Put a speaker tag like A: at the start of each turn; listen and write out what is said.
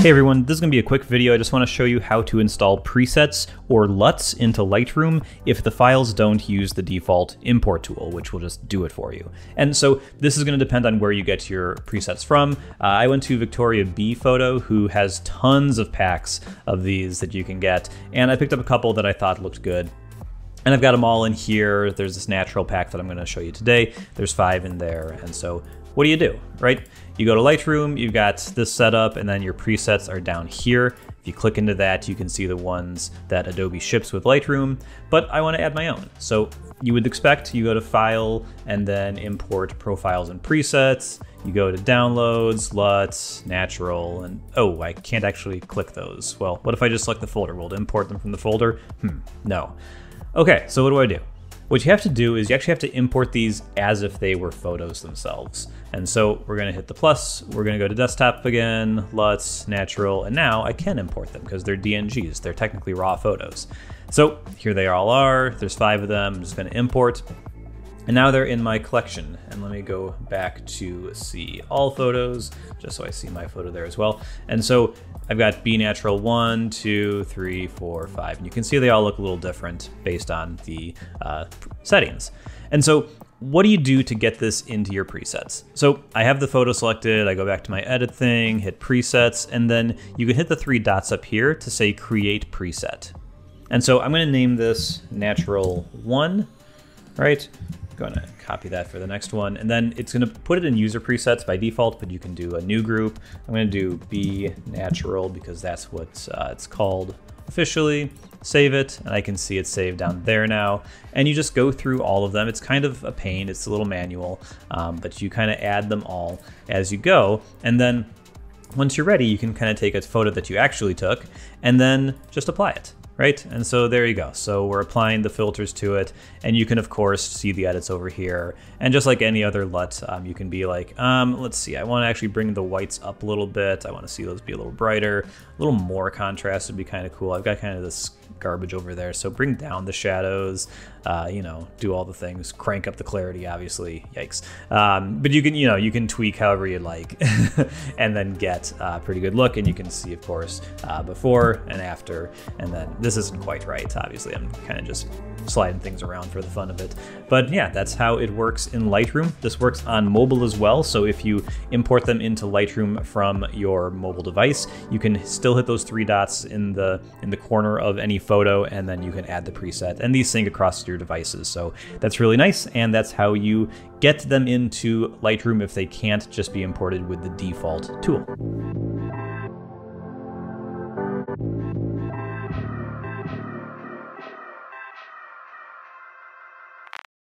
A: Hey everyone, this is going to be a quick video. I just want to show you how to install presets or LUTs into Lightroom if the files don't use the default import tool, which will just do it for you. And so this is going to depend on where you get your presets from. Uh, I went to Victoria Bee Photo, who has tons of packs of these that you can get, and I picked up a couple that I thought looked good. And I've got them all in here. There's this natural pack that I'm going to show you today. There's five in there. And so what do you do, right? You go to Lightroom, you've got this setup, and then your presets are down here. If you click into that, you can see the ones that Adobe ships with Lightroom, but I want to add my own. So you would expect you go to File and then Import Profiles and Presets. You go to Downloads, LUTs, Natural, and oh, I can't actually click those. Well, what if I just select the folder? Will it import them from the folder? Hmm, no. Okay, so what do I do? What you have to do is you actually have to import these as if they were photos themselves. And so we're gonna hit the plus, we're gonna go to desktop again, LUTs, natural, and now I can import them because they're DNGs, they're technically raw photos. So here they all are, there's five of them, I'm just gonna import. And now they're in my collection. And let me go back to see all photos, just so I see my photo there as well. And so I've got B natural one, two, three, four, five. And you can see they all look a little different based on the uh, settings. And so what do you do to get this into your presets? So I have the photo selected, I go back to my edit thing, hit presets, and then you can hit the three dots up here to say create preset. And so I'm gonna name this natural one, right? Going to copy that for the next one. And then it's going to put it in user presets by default, but you can do a new group. I'm going to do B natural because that's what uh, it's called officially. Save it, and I can see it saved down there now. And you just go through all of them. It's kind of a pain, it's a little manual, um, but you kind of add them all as you go. And then once you're ready, you can kind of take a photo that you actually took and then just apply it right? And so there you go. So we're applying the filters to it, and you can of course see the edits over here. And just like any other LUT, um, you can be like, um, let's see, I want to actually bring the whites up a little bit. I want to see those be a little brighter, a little more contrast would be kind of cool. I've got kind of this garbage over there. So bring down the shadows, uh, you know, do all the things, crank up the clarity, obviously, yikes. Um, but you can, you know, you can tweak however you like and then get a pretty good look. And you can see, of course, uh, before and after. And then this isn't quite right, obviously. I'm kind of just sliding things around for the fun of it. But yeah, that's how it works in Lightroom. This works on mobile as well. So if you import them into Lightroom from your mobile device, you can still hit those three dots in the in the corner of any photo, and then you can add the preset. And these sync across your devices. So that's really nice. And that's how you get them into Lightroom if they can't just be imported with the default tool.